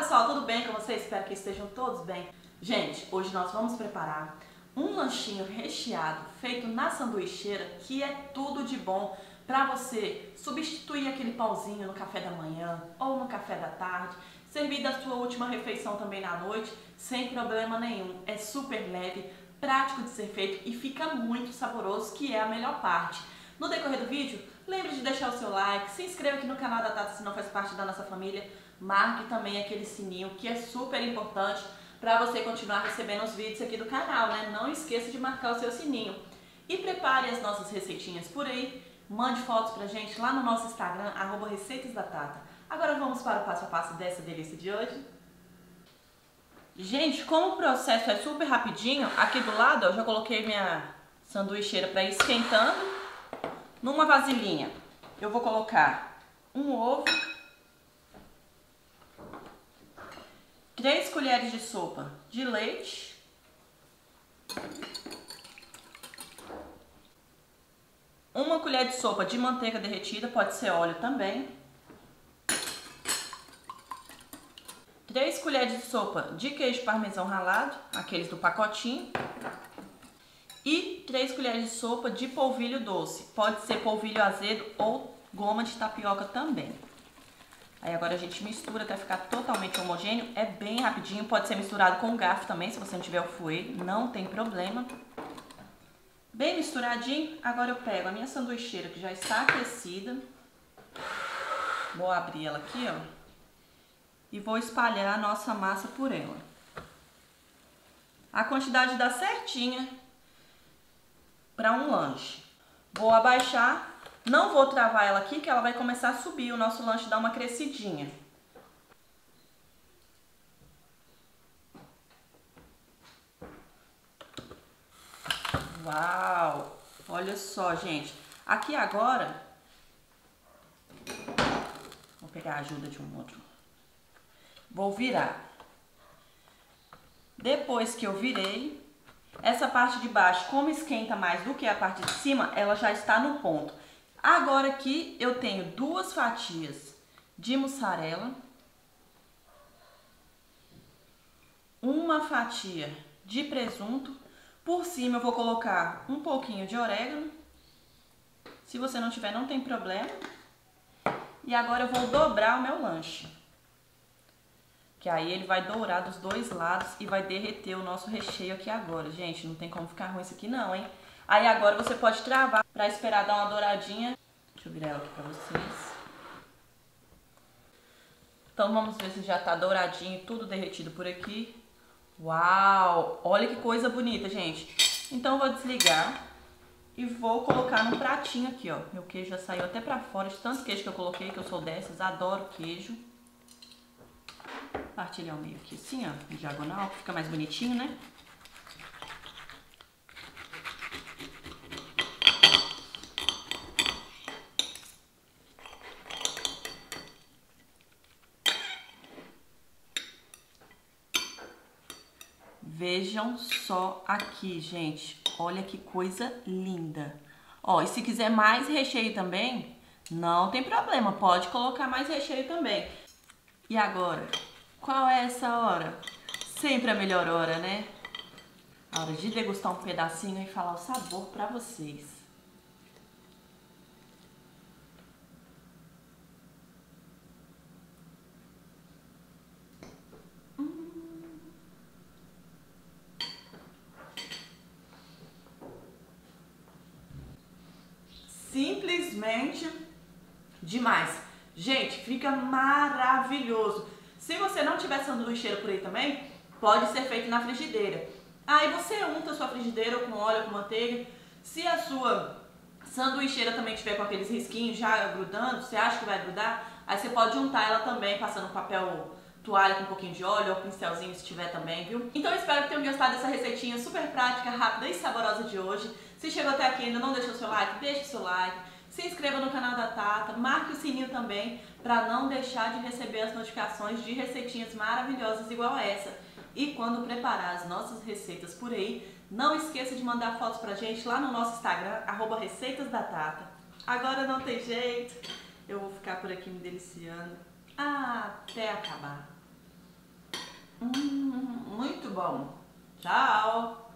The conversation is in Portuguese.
pessoal, tudo bem com vocês? Espero que estejam todos bem. Gente, hoje nós vamos preparar um lanchinho recheado feito na sanduicheira que é tudo de bom para você substituir aquele pauzinho no café da manhã ou no café da tarde, servir da sua última refeição também na noite, sem problema nenhum. É super leve, prático de ser feito e fica muito saboroso, que é a melhor parte. No decorrer do vídeo, lembre de deixar o seu like, se inscreva aqui no canal da Tata se não faz parte da nossa família, marque também aquele sininho que é super importante para você continuar recebendo os vídeos aqui do canal, né? Não esqueça de marcar o seu sininho. E prepare as nossas receitinhas por aí, mande fotos pra gente lá no nosso Instagram, arroba Receitas da Tata. Agora vamos para o passo a passo dessa delícia de hoje? Gente, como o processo é super rapidinho, aqui do lado eu já coloquei minha sanduicheira para esquentando. Numa vasilhinha eu vou colocar um ovo, 3 colheres de sopa de leite, uma colher de sopa de manteiga derretida, pode ser óleo também, 3 colheres de sopa de queijo parmesão ralado, aqueles do pacotinho, 3 colheres de sopa de polvilho doce, pode ser polvilho azedo ou goma de tapioca também. Aí agora a gente mistura até ficar totalmente homogêneo. É bem rapidinho, pode ser misturado com garfo também, se você não tiver o fouet, não tem problema. Bem misturadinho, agora eu pego a minha sanduicheira que já está aquecida. Vou abrir ela aqui, ó. E vou espalhar a nossa massa por ela. A quantidade dá certinha para um lanche. Vou abaixar não vou travar ela aqui, que ela vai começar a subir, o nosso lanche dá uma crescidinha. Uau! Olha só, gente. Aqui agora... Vou pegar a ajuda de um outro. Vou virar. Depois que eu virei, essa parte de baixo, como esquenta mais do que a parte de cima, ela já está no ponto. Agora aqui eu tenho duas fatias de mussarela, uma fatia de presunto, por cima eu vou colocar um pouquinho de orégano, se você não tiver não tem problema, e agora eu vou dobrar o meu lanche, que aí ele vai dourar dos dois lados e vai derreter o nosso recheio aqui agora, gente, não tem como ficar ruim isso aqui não, hein? Aí agora você pode travar para esperar dar uma douradinha. Deixa eu virar ela aqui para vocês. Então vamos ver se já tá douradinho, tudo derretido por aqui. Uau! Olha que coisa bonita, gente. Então vou desligar e vou colocar num pratinho aqui, ó. Meu queijo já saiu até pra fora de tanto queijo que eu coloquei, que eu sou dessas, adoro queijo. Partilhar o meio aqui assim, ó, diagonal, fica mais bonitinho, né? Vejam só aqui, gente. Olha que coisa linda. Ó, e se quiser mais recheio também, não tem problema. Pode colocar mais recheio também. E agora, qual é essa hora? Sempre a melhor hora, né? A hora de degustar um pedacinho e falar o sabor pra vocês. simplesmente demais. Gente, fica maravilhoso. Se você não tiver sanduicheira por aí também, pode ser feito na frigideira. Aí você unta a sua frigideira com óleo, com manteiga. Se a sua sanduicheira também tiver com aqueles risquinhos já grudando, você acha que vai grudar, aí você pode untar ela também passando papel toalha com um pouquinho de óleo ou pincelzinho se tiver também, viu? Então eu espero que tenham gostado dessa receitinha super prática, rápida e saborosa de hoje. Se chegou até aqui ainda não deixou seu like, deixe seu like. Se inscreva no canal da Tata, marque o sininho também para não deixar de receber as notificações de receitinhas maravilhosas igual a essa. E quando preparar as nossas receitas por aí, não esqueça de mandar fotos pra gente lá no nosso Instagram, arroba. Agora não tem jeito, eu vou ficar por aqui me deliciando até acabar. Hum, muito bom. Tchau.